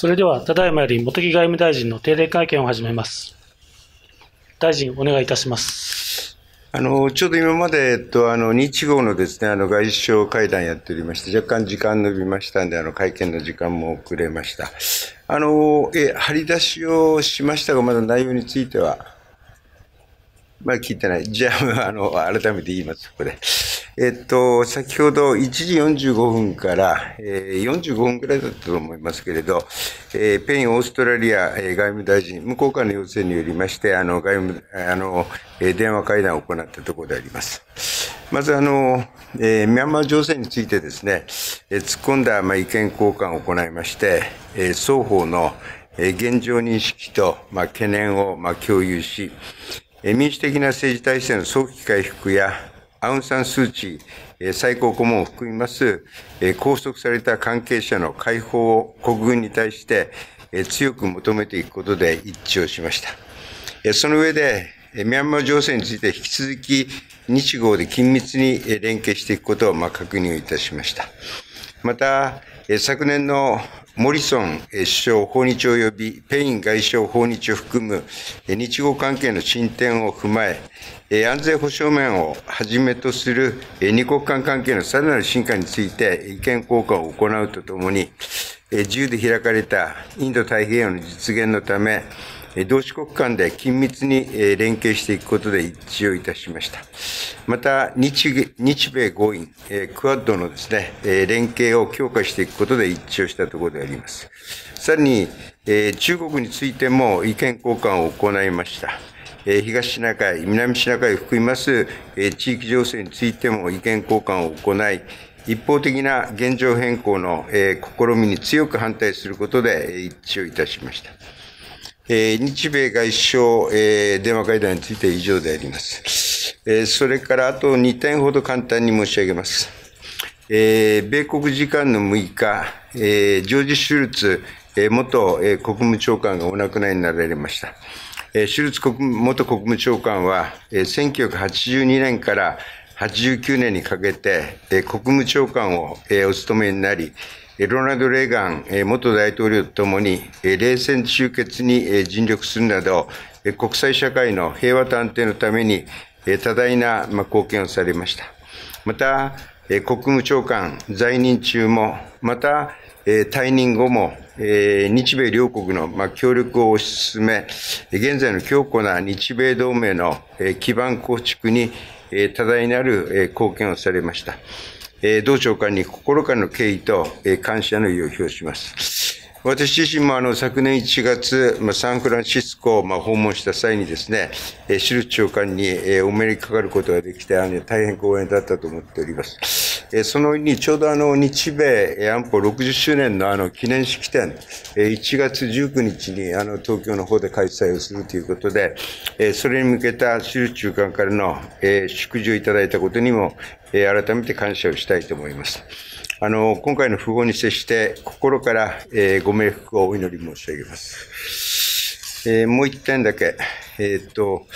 それでは、ただいまより茂木外務大臣の定例会見を始めます。大臣、お願いいたします。あの、ちょうど今まで、えっと、あの、日豪のですね、あの、外相会談やっておりまして、若干時間伸びましたんで、あの、会見の時間も遅れました。あの、え、張り出しをしましたが、まだ内容については、まだ聞いてない。じゃあ、あの、改めて言います、ここで。えっと、先ほど1時45分から、えー、45分くらいだったと思いますけれど、えー、ペイン、オーストラリア、えー、外務大臣、向こうからの要請によりまして、あの、外務、あの、えー、電話会談を行ったところであります。まず、あの、えー、ミャンマー情勢についてですね、えー、突っ込んだ、まあ、意見交換を行いまして、えー、双方の、えー、現状認識と、まあ、懸念を、まあ、共有し、民主的な政治体制の早期回復や、アウン・サン・スー・チー最高顧問を含みます拘束された関係者の解放を国軍に対して強く求めていくことで一致をしました。その上で、ミャンマー情勢について引き続き日豪で緊密に連携していくことを確認いたしました。また、昨年のモリソン首相訪日及びペイン外相訪日を含む日豪関係の進展を踏まえ、安全保障面をはじめとする二国間関係のさらなる進化について意見交換を行うとともに、自由で開かれたインド太平洋の実現のため、同志国間で緊密に連携していくことで一致をいたしました。また、日日米豪印、クアッドのですね、連携を強化していくことで一致をしたところであります。さらに、中国についても意見交換を行いました。東シナ海、南シナ海を含みます地域情勢についても意見交換を行い、一方的な現状変更の試みに強く反対することで一致をいたしました。日米外相電話会談については以上であります。それからあと2点ほど簡単に申し上げます。米国時間の6日、ジョージ・シュルツ元国務長官がお亡くなりになられました。シュルツ国元国務長官は、1982年から89年にかけて、国務長官をお務めになり、ロナルド・レーガン元大統領とともに、冷戦終結に尽力するなど、国際社会の平和と安定のために多大な貢献をされました。また、国務長官在任中も、また、退任後も、日米両国の協力を推し進め、現在の強固な日米同盟の基盤構築に多大なる貢献をされました。同長官に心からの敬意と感謝の意を表します。私自身もあの昨年1月、サンフランシスコを訪問した際にですね、シル長官にお目にかかることができて、大変光栄だったと思っております。そのにちょうどあの日米安保60周年のあの記念式典、1月19日にあの東京の方で開催をするということで、それに向けたシル長官からの祝辞をいただいたことにも、改めて感謝をしたいと思います。あの、今回の訃報に接して、心から、ご冥福をお祈り申し上げます。もう一点だけ、えっ、と、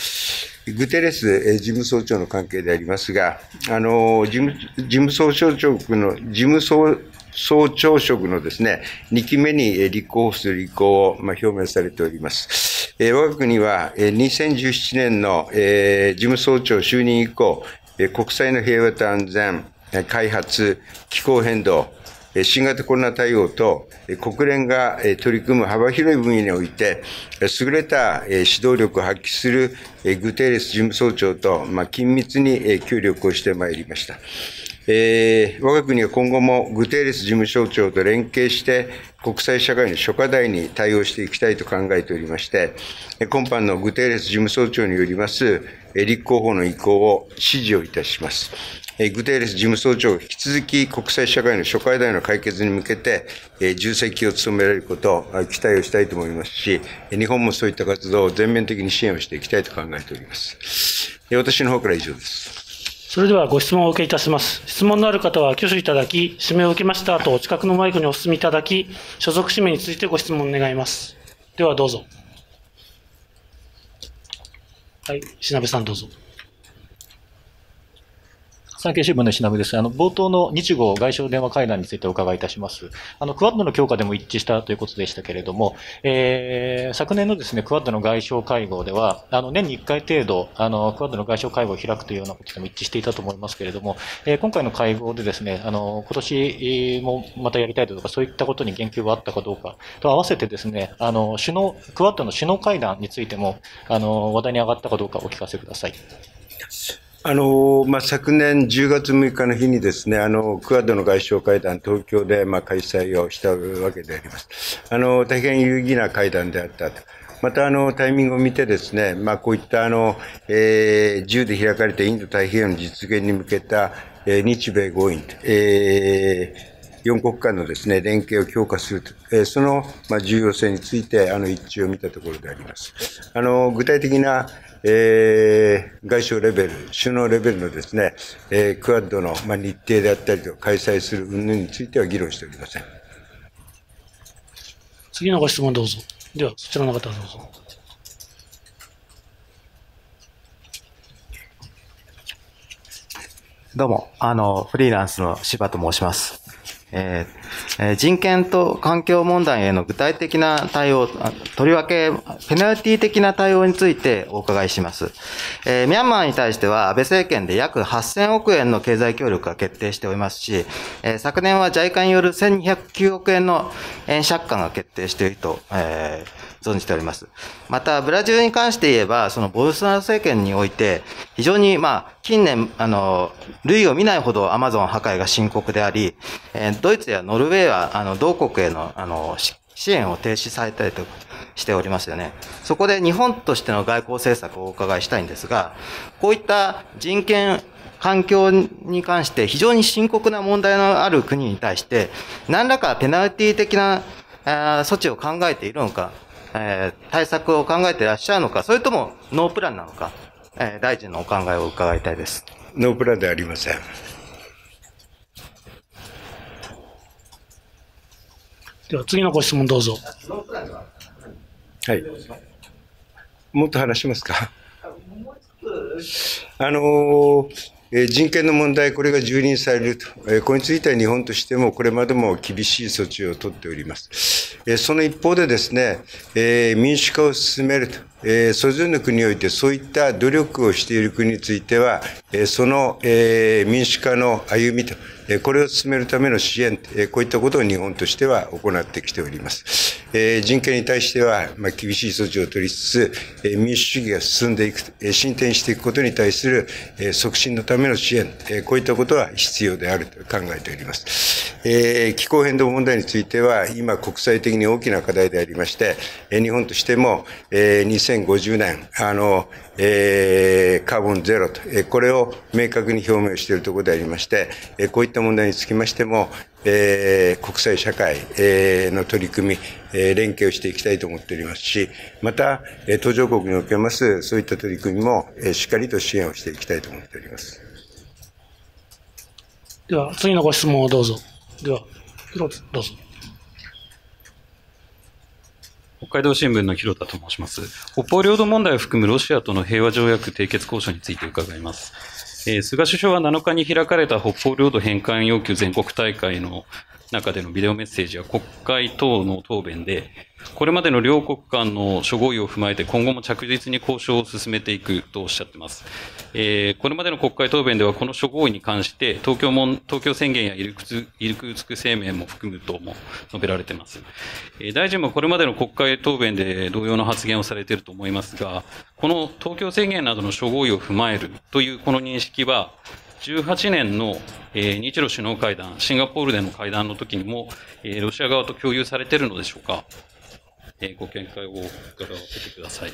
グテレス、事務総長の関係でありますが、あの、事務、事務総長職の、事務総、総長職のですね、2期目に立候補する意向を、まあ、表明されております。えー、我が国は、えー、2017年の、事務総長就任以降、国際の平和と安全、開発、気候変動、新型コロナ対応と国連が取り組む幅広い分野において、優れた指導力を発揮するグテーレス事務総長と緊密に協力をしてまいりました。えー、我が国は今後もグテーレス事務総長と連携して国際社会の諸課題に対応していきたいと考えておりまして、今般のグテーレス事務総長によります立候補の意向を指示をいたします。グテーレス事務総長が引き続き国際社会の諸課題の解決に向けて重責を務められることを期待をしたいと思いますし、日本もそういった活動を全面的に支援をしていきたいと考えております。私の方から以上です。それではご質問をお受けいたします。質問のある方は挙手いただき、指名を受けました後、お近くのマイクにお進みいただき、所属氏名についてご質問願います。ではどうぞ。はい、石鍋さんどうぞ。産経新聞の石波です。あの、冒頭の日豪外相電話会談についてお伺いいたします。あの、クワッドの強化でも一致したということでしたけれども、えー、昨年のですね、クワッドの外相会合では、あの、年に1回程度、あの、クワッドの外相会合を開くというようなことでも一致していたと思いますけれども、えー、今回の会合でですね、あの、今年もまたやりたいとか、そういったことに言及はあったかどうか、と合わせてですね、あの、首脳、クワッドの首脳会談についても、あの、話題に上がったかどうかお聞かせください。あのまあ、昨年10月6日の日にですね、あの、クアッドの外相会談、東京で、まあ、開催をしたわけであります。あの、大変有意義な会談であったと。また、あの、タイミングを見てですね、まあ、こういった、あの、えー、自由で開かれたインド太平洋の実現に向けた、えー、日米合意、えー、4国間のですね、連携を強化すると、えー、その、まあ、重要性について、あの、一致を見たところであります。あの、具体的な、えー、外相レベル、首脳レベルのですね、えー、クアッドの、まあ、日程であったりと開催する云々については議論しておりません。次のご質問どうぞ。では、そちらの方どうぞ。どうも、あの、フリーランスの柴と申します。えー、人権と環境問題への具体的な対応、とりわけペナルティ的な対応についてお伺いします。えー、ミャンマーに対しては安倍政権で約8000億円の経済協力が決定しておりますし、えー、昨年は JICA による1209億円の円借款が決定していると、えー存じております。また、ブラジルに関して言えば、そのボルソナロ政権において、非常に、まあ、近年、あの、類を見ないほどアマゾン破壊が深刻であり、え、ドイツやノルウェーは、あの、同国への、あの、支援を停止されたりとしておりますよね。そこで日本としての外交政策をお伺いしたいんですが、こういった人権環境に関して非常に深刻な問題のある国に対して、何らかペナルティ的な措置を考えているのか、えー、対策を考えていらっしゃるのか、それともノープランなのか、えー、大臣のお考えを伺いたいです。ノープランではありません。では次のご質問どうぞ。はい。もっと話しますか？あのーえ人権の問題、これが蹂躙されると、これについては日本としてもこれまでも厳しい措置を取っております。その一方でですね、民主化を進めると、えそれぞれの国においてそういった努力をしている国については、えその、え民主化の歩みとえ、これを進めるための支援え、こういったことを日本としては行ってきております。え人権に対しては、ま厳しい措置を取りつつえ、民主主義が進んでいくえ、進展していくことに対するえ促進のための支援え、こういったことは必要であると考えております。え気候変動問題については、今国際的に大きな課題でありましてえ、日本としてもえ2050年、あの、えー、カーボンゼロと、えー、これを明確に表明しているところでありまして、えー、こういった問題につきましても、えー、国際社会、えー、の取り組み、えー、連携をしていきたいと思っておりますし、また、えー、途上国におけますそういった取り組みも、えー、しっかりと支援をしていきたいと思っております。では、次のご質問をどうぞ。では、どうぞ。北海道新聞の広田と申します。北方領土問題を含むロシアとの平和条約締結交渉について伺います。えー、菅首相は7日に開かれた北方領土返還要求全国大会の中でのビデオメッセージや国会等の答弁で、これまでの両国間の諸合意を踏まえて今後も着実に交渉を進めていくとおっしゃってます。えー、これまでの国会答弁ではこの諸合意に関して東京も東京宣言やイルクツイルクツク声明も含むとも述べられています。えー、大臣もこれまでの国会答弁で同様の発言をされていると思いますが、この東京宣言などの諸合意を踏まえるというこの認識は、18年の、えー、日露首脳会談、シンガポールでの会談の時にも、えー、ロシア側と共有されているのでしょうか？えー、ご見解を伺わせてください。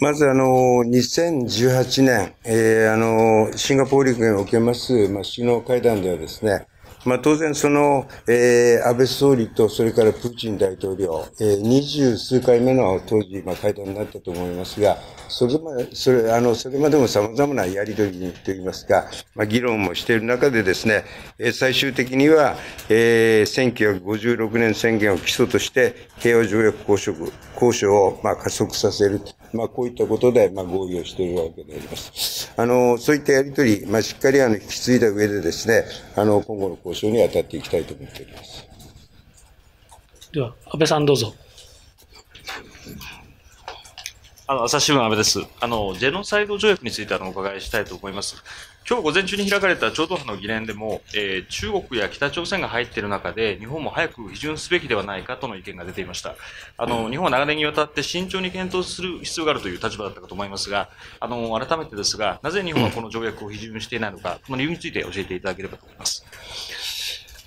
まず、あの、2018年、えー、あの、シンガポールにおけます、まあ、首脳会談ではですね、まあ、当然その、えー、安倍総理とそれからプーチン大統領、えー、二十数回目の当時、まあ、会談になったと思いますが、それまで、それ、あの、それまでも様々なやり取りといいますか、まあ、議論もしている中でですね、えー、最終的には、えー、1956年宣言を基礎として、平和条約交渉交渉を、まあ、加速させると。まあ、こういったことで、まあ、合意をしているわけであります。あの、そういったやりとり、まあ、しっかりあの、引き継いだ上でですね、あの、今後の交渉に当たっていきたいと思っております。では、安倍さんどうぞ。あの朝日新聞安倍ですあの。ジェノサイド条約についてあのお伺いしたいと思います。今日午前中に開かれた超党派の議連でも、えー、中国や北朝鮮が入っている中で、日本も早く批准すべきではないかとの意見が出ていました。あの日本は長年にわたって慎重に検討する必要があるという立場だったかと思いますが、あの改めてですが、なぜ日本はこの条約を批准していないのか、この理由について教えていただければと思います。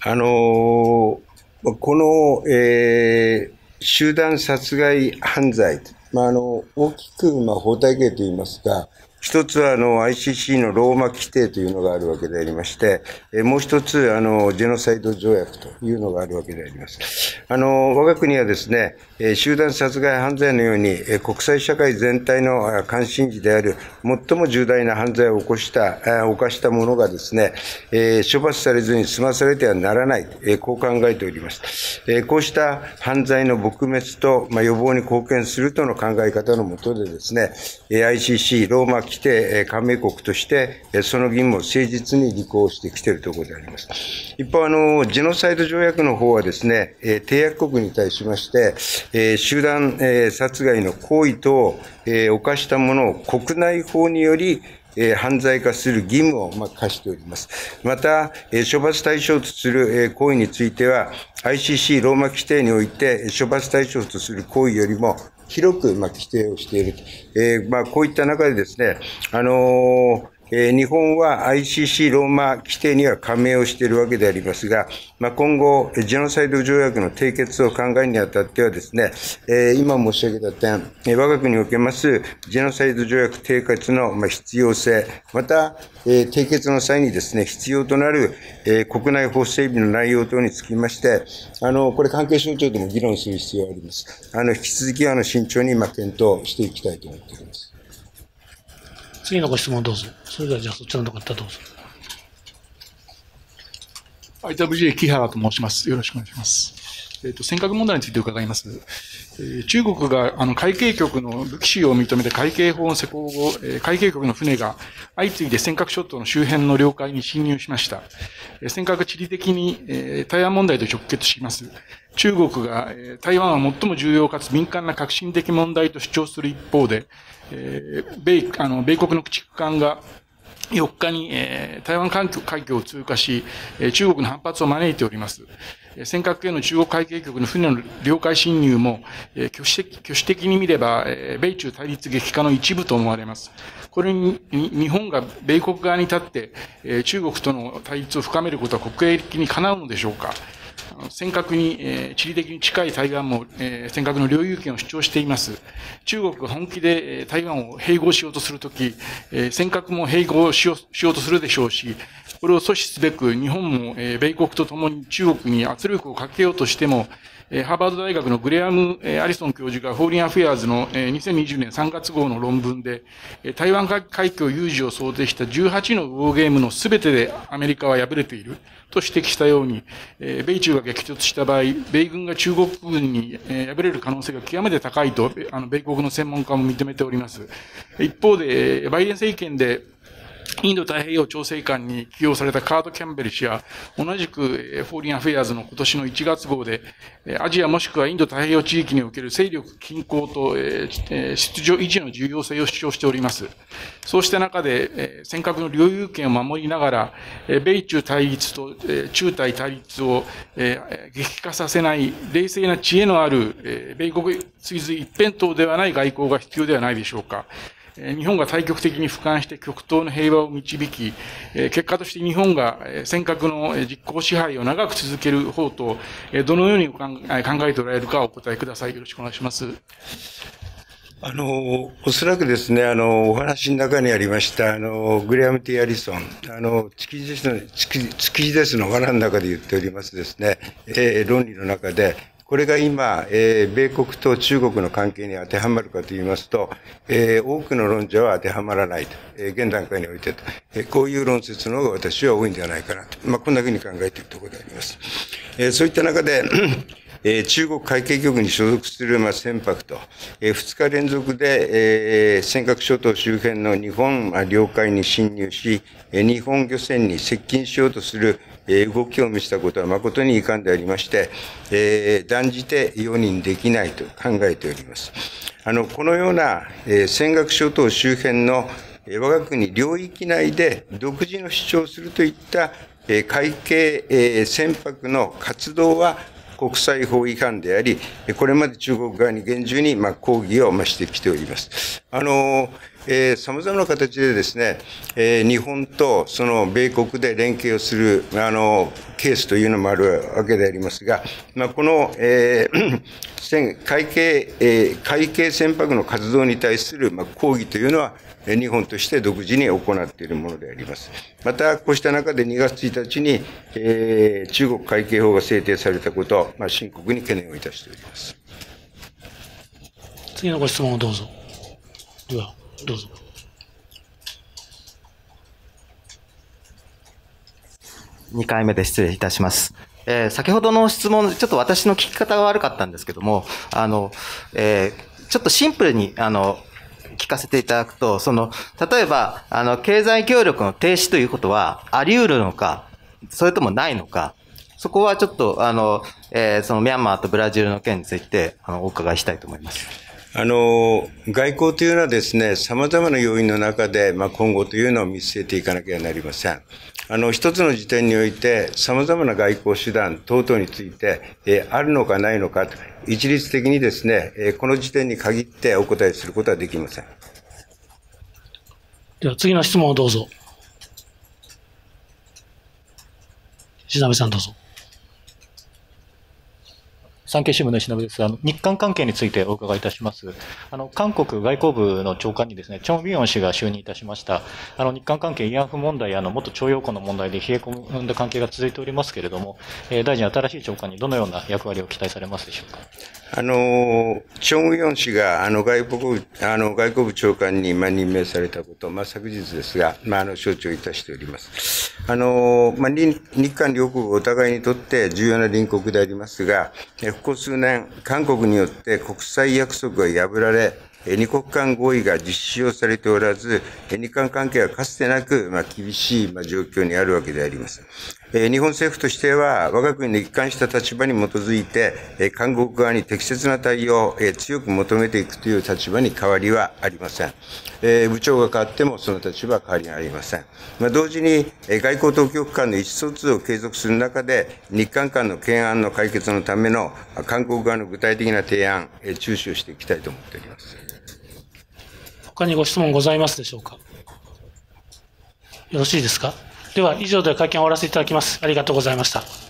あのー、この、えー、集団殺害犯罪まあ、あの、大きく、まあ、法体系といいますか、一つはあの ICC のローマ規定というのがあるわけでありまして、えもう一つあのジェノサイド条約というのがあるわけであります。あの我が国はですね、え集団殺害犯罪のように、え国際社会全体の関心事である最も重大な犯罪を起こした、犯した者がですね、え処罰されずに済まされてはならない、えこう考えております。えこうした犯罪の撲滅と、まあ、予防に貢献するとの考え方のもとでですね、え ICC ローマ規定加盟国として、その義務を誠実に履行してきているところであります。一方、あの、ジェノサイド条約の方はですね、締約国に対しまして、集団殺害の行為と犯したものを国内法によりえ犯罪化する義務を、ま課しております。また、え処罰対象とする、え行為については、ICC ローマ規定において処罰対象とする行為よりも広く、ま規定をしている。えまあ、こういった中でですね、あのえ日本は ICC ローマ規定には加盟をしているわけでありますが、まあ、今後、ジェノサイド条約の締結を考えるにあたってはですね、え今申し上げた点、え我が国におけますジェノサイド条約締結の、必要性、また、え締結の際にですね、必要となる、え国内法整備の内容等につきまして、あの、これ関係省庁でも議論する必要があります。あの、引き続き、あの、慎重に、ま検討していきたいと思っております。次のご質問どうぞ。それではじゃあそちらの方どうぞ。IWJ 木原と申します。よろしくお願いします。えっ、ー、と、尖閣問題について伺います。えー、中国が、あの、海警局の武器使用を認めた海警法の施行後、えー、海警局の船が相次いで尖閣諸島の周辺の領海に侵入しました。えー、尖閣地理的に、えー、台湾問題と直結します。中国が、台湾は最も重要かつ敏感な革新的問題と主張する一方で、えー、米、あの、米国の駆逐艦が4日に、えー、台湾海峡を通過し、えー、中国の反発を招いております。尖閣への中国海警局の船の領海侵入も、えー、挙手的挙手的に見れば、えー、米中対立激化の一部と思われます。これに、日本が米国側に立って、えー、中国との対立を深めることは国営的にかなうのでしょうか。尖閣に、えー、地理的に近い台湾も、えー、尖閣の領有権を主張しています。中国が本気で、えー、台湾を併合しようとするとき、えー、尖閣も併合しようしようとするでしょうし、これを阻止すべく日本も、え、米国と共に中国に圧力をかけようとしても、ハーバード大学のグレアム・アリソン教授が、フォーリン・アフェアーズの2020年3月号の論文で、台湾海峡有事を想定した18のウォーゲームの全てでアメリカは敗れていると指摘したように、米中が激突した場合、米軍が中国軍に敗れる可能性が極めて高いと、あの米国の専門家も認めております。一方で、バイデン政権でインド太平洋調整官に起用されたカート・キャンベル氏は、同じくフォーリン・アフェアーズの今年の1月号で、アジアもしくはインド太平洋地域における勢力均衡と秩序維持の重要性を主張しております。そうした中で、尖閣の領有権を守りながら、米中対立と中台対立を激化させない冷静な知恵のある米国追随一辺倒ではない外交が必要ではないでしょうか。日本が対極的に俯瞰して極東の平和を導き、結果として日本が尖閣の実効支配を長く続ける方と、どのように考えておられるかお答えください。よろしくお願いします。あの、おそらくですね、あの、お話の中にありました、あの、グレアム・ティアリソン、あの、築地ですの、築地ですの罠の中で言っておりますですね、えー、論理の中で、これが今、えー、米国と中国の関係に当てはまるかと言いますと、えー、多くの論者は当てはまらないと、えー、現段階においてと、えー、こういう論説の方が私は多いんではないかなと、まあ、こんなふうに考えているところであります。えー、そういった中で、えー中国海警局に所属する、まあ、船舶と、えー2日連続で、えー尖閣諸島周辺の日本まあ領海に侵入し、えー日本漁船に接近しようとする、え動きを見せたことは誠に遺憾でありまして、えー断じて容認できないと考えております。あの、このような、えー尖閣諸島周辺の、えー我が国領域内で独自の主張をするといった、えー海警、え船舶の活動は国際法違反であり、これまで中国側に厳重に、まあ、抗議を、ま、してきております。あの、えー、様々な形でですね、えー日本とその米国で連携をする、あの、ケースというのもあるわけでありますが、まあ、この、えー船海警、えー海警船舶の活動に対する、まあ、抗議というのは、日本として独自に行っているものであります。また、こうした中で2月1日に、えー中国海警法が制定されたこと、まあ、深刻に懸念をいたしております。次のご質問をどうぞ。では、どうぞ。2回目で失礼いたします。えー先ほどの質問、ちょっと私の聞き方が悪かったんですけども、あの、えーちょっとシンプルに、あの、聞かせていただくと、その、例えば、あの、経済協力の停止ということは、あり得るのか、それともないのか、そこはちょっと、あの、えーそのミャンマーとブラジルの件について、あの、お伺いしたいと思います。あの、外交というのはですね、様々な要因の中で、まあ、今後というのを見据えていかなければなりません。あの、一つの時点において、様々な外交手段等々について、えーあるのかないのかと、一律的にですね、えーこの時点に限ってお答えすることはできません。では、次の質問をどうぞ。石鍋さんどうぞ。産経新聞の石です。あの、日韓関係についてお伺いいたします。あの、韓国外交部の長官にですね、チョン・ビヨン氏が就任いたしました。あの、日韓関係慰安婦問題や、あの、元徴用工の問題で冷え込んだ関係が続いておりますけれども、えー大臣、新しい長官にどのような役割を期待されますでしょうか？あの、チョン・ウヨン氏が、あの、外交部、あの、外交部長官に、まあ、任命されたこと、まあ、昨日ですが、まあ、あの、承知をいたしております。あの、まあ、日韓両国お互いにとって重要な隣国でありますが、ここ数年、韓国によって国際約束が破られ、二国間合意が実施をされておらず、え日韓関係はかつてなく、まあ、厳しい、ま、状況にあるわけであります。えー日本政府としては、我が国の一貫した立場に基づいて、えー韓国側に適切な対応を、え強く求めていくという立場に変わりはありません。えー部長が変わってもその立場は変わりはありません。まあ、同時に、えー外交当局間の意思疎通を継続する中で、日韓間の懸案の解決のための韓国側の具体的な提案、えー注視をしていきたいと思っております。他にご質問ございますでしょうか？よろしいですか？では、以上で会見を終わらせていただきます。ありがとうございました。